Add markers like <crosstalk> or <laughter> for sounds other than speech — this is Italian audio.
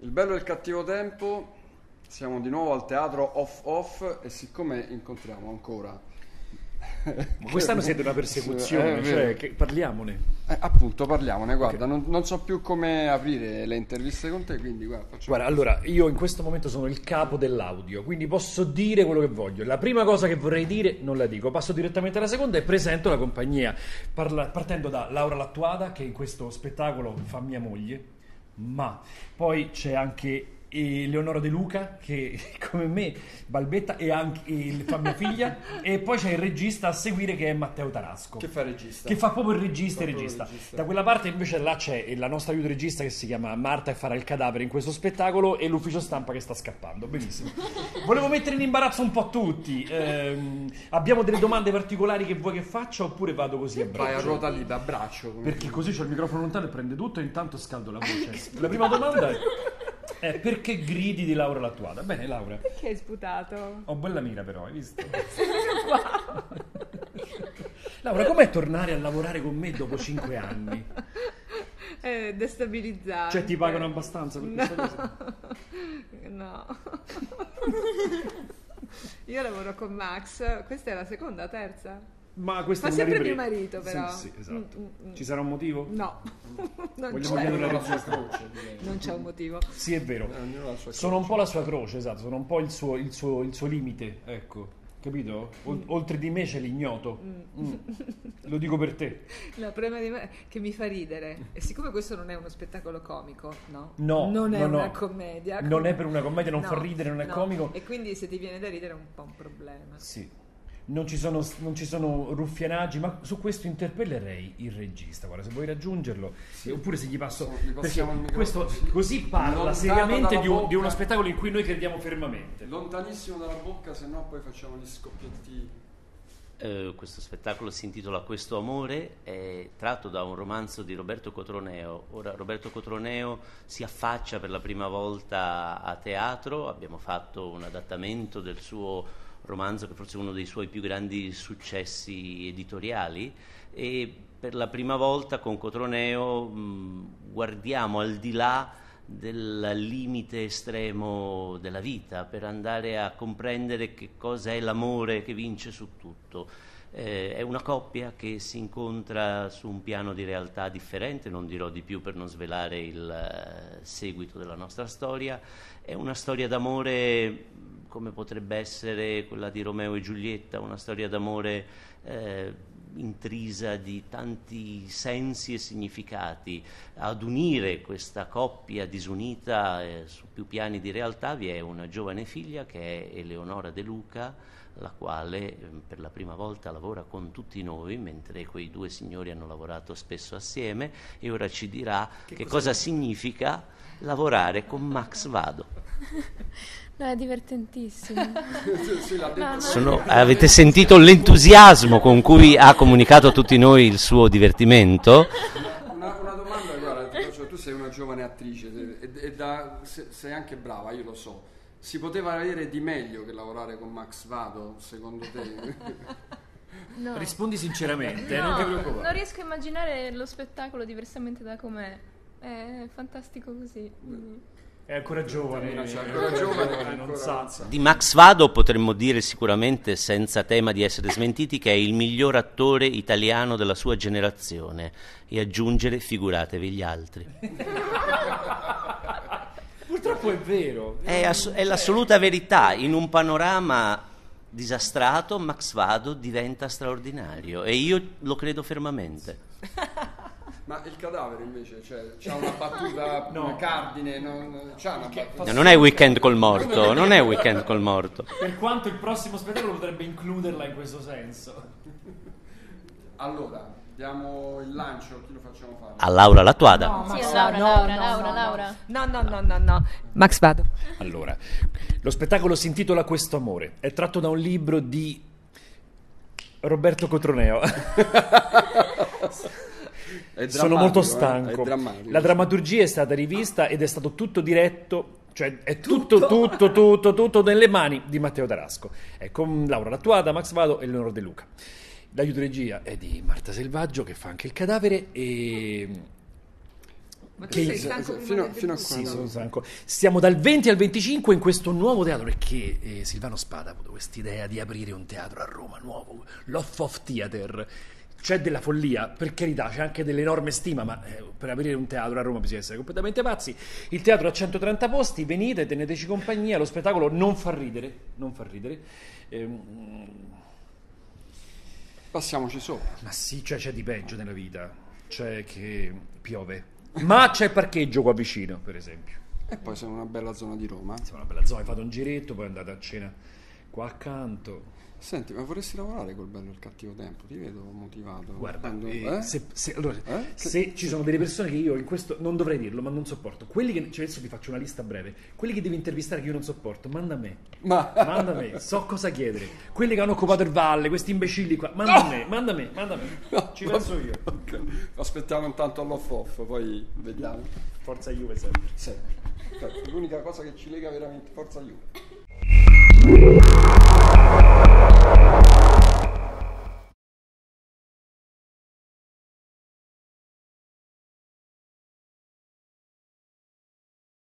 Il bello e il cattivo tempo, siamo di nuovo al teatro off off e siccome incontriamo ancora... Ma quest'anno siete una persecuzione, <laughs> Eh, cioè, che- parliamone. Eh, appunto, parliamone, guarda, non, non so più come aprire le interviste con te, quindi guarda, facciamo... Guarda, allora, io in questo momento sono il capo dell'audio, quindi posso dire quello che voglio. La prima cosa che vorrei dire non la dico, passo direttamente alla seconda e presento la compagnia, Parla- partendo da Laura Lattuada, che in questo spettacolo fa mia moglie, ma poi c'è anche eh, Leonora De Luca, che <laughs> come me balbetta e anche e fa mia figlia, <laughs> e poi c'è il regista a seguire che è Matteo Tarasco. Che fa regista? Che fa proprio il regista e regista. regista. Da quella parte invece là c'è la nostra aiuto regista che si chiama Marta e farà il cadavere in questo spettacolo e l'ufficio stampa che sta scappando. Benissimo. <laughs> Volevo mettere in imbarazzo un po' tutti. Ehm, abbiamo delle domande particolari che vuoi che faccia oppure vado così a Vai a braccio? ruota libera, a braccio. Perché così c'ho il microfono lontano e prende tutto e intanto scaldo la voce. La prima domanda è, è perché gridi di Laura Lattuada? Bene Laura, Perché hai sputato? ho bella mira però, hai visto? <laughs> Laura, com'è tornare a lavorare con me dopo cinque anni? È destabilizzante. Cioè ti pagano abbastanza per questa cosa? No. Io lavoro con Max, questa è la seconda, terza? Ma questo una sempre mio marito, però. Sì, sì, esatto. Mm, mm, mm. Ci sarà un motivo? No, <laughs> non Vogliamo c'è. chiedere la la sua croce, direi. Non c'è un motivo. Sì, è vero. La Sono un po' la sua croce, esatto, sono un po' il suo, il suo, il suo limite, ecco. Capito? Ol- oltre di me c'è l'ignoto. Mm. Lo dico per te. Il problema di me che mi fa ridere. E siccome questo non è uno spettacolo comico, no? No, Non è no, no. una commedia. Non è per una commedia, non No, fa ridere, non è no. comico. E quindi se ti viene da ridere è un po' un problema. Sì. Non ci, sono, non ci sono ruffianaggi, ma su questo interpellerei il regista. Guarda, se vuoi raggiungerlo, oppure se gli passo. Perché questo, sì. così parla Lontano seriamente di, un- di uno bocca. spettacolo in cui noi crediamo fermamente. Lontanissimo dalla bocca, se no poi facciamo gli scoppietti. Eh, questo spettacolo si intitola Questo amore, è tratto da un romanzo di Roberto Cotroneo. Ora Roberto Cotroneo si affaccia per la prima volta a teatro, abbiamo fatto un adattamento del suo romanzo che forse è uno dei suoi più grandi successi editoriali e per la prima volta con Cotroneo mh, guardiamo al di là del limite estremo della vita per andare a comprendere che cosa è l'amore che vince su tutto. Eh, è una coppia che si incontra su un piano di realtà differente, non dirò di più per non svelare il eh, seguito della nostra storia, è una storia d'amore come potrebbe essere quella di Romeo e Giulietta, una storia d'amore eh, intrisa di tanti sensi e significati. Ad unire questa coppia disunita eh, su più piani di realtà vi è una giovane figlia che è Eleonora De Luca, la quale eh, per la prima volta lavora con tutti noi, mentre quei due signori hanno lavorato spesso assieme e ora ci dirà che, cosa significa lavorare con Max Vado. No, è divertentissimo. Sono- avete sentito l'entusiasmo con cui ha comunicato a tutti noi il suo divertimento? Una, una domanda, guarda, faccio, tu sei una giovane attrice e, e da- se- sei anche brava, io lo so. Si poteva avere di meglio che lavorare con Max Vado, secondo te? <laughs> No. Rispondi sinceramente, non No, non preoccupare. riesco a immaginare lo spettacolo diversamente da com'è. È fantastico così. quindi- È ancora giovane, Cioè, è ancora giovane, non ancora- sa. Di Max Vado potremmo dire sicuramente, senza tema di essere smentiti, che è il miglior attore italiano della sua generazione e aggiungere figuratevi gli altri. <laughs> Purtroppo è vero. È, ass- è l'assoluta verità, in un panorama disastrato Max Vado diventa straordinario e io lo credo fermamente. <laughs> Ma il cadavere invece, cioè, c'ha una battuta <laughs> No. una cardine, non, c'ha una battuta. No, non è weekend col <laughs> morto, non è weekend col morto. Per quanto il prossimo spettacolo potrebbe includerla in questo senso. Allora, diamo il lancio, chi lo facciamo fare? A Laura Lattuada. No, Sì, Laura, no, Laura, no, Laura, no, Laura. No, no, no, no, no. Max vado. Allora, lo spettacolo si intitola Questo amore. È tratto da un libro di Roberto Cotroneo. <laughs> Sono molto eh, stanco. È drammatico. La drammaturgia è stata rivista ed è stato tutto diretto, cioè è tutto, tutto, tutto, tutto, nelle mani di Matteo Tarasco. È con Laura Lattuada, Max Vado e Leonora De Luca. L'aiuto regia è di Marta Selvaggio che fa anche il cadavere e Ma tu Che sei stanco fino- prima del fino a debutto? Sì, sono stanco. Stiamo dal 20 al 25 in questo nuovo teatro perché eh, Silvano Spada ha avuto quest'idea di aprire un teatro a Roma nuovo, l'Off of Theater. C'è della follia, per carità, c'è anche dell'enorme stima, ma eh, per aprire un teatro a Roma bisogna essere completamente pazzi. Il teatro ha 130 posti, venite, teneteci compagnia, lo spettacolo non fa ridere, non fa ridere. Ehm, Passiamoci sopra. ma sì, cioè, c'è di peggio nella vita, c'è che piove, ma c'è parcheggio qua vicino, per esempio. E poi siamo in una bella zona di Roma. Siamo una bella zona, fate un giretto, poi andate a cena qua accanto. Senti, ma vorresti lavorare col bello e il cattivo tempo? Ti vedo motivato. Guarda, Quando- eh, eh? se, se- allora, Eh? se ci sono delle persone che io in questo non dovrei dirlo, ma non sopporto, quelli che cioè adesso ti faccio una lista breve, quelli che devi intervistare che io non sopporto, manda a me. Ma Manda a me, so cosa chiedere. Quelli che hanno occupato il valle, questi imbecilli qua, manda a me, manda a me, manda a me. Ci penso io. Ok, aspettiamo intanto all'off off, poi vediamo. Forza Juve sempre. Sì. L'unica cosa che ci lega veramente forza Juve.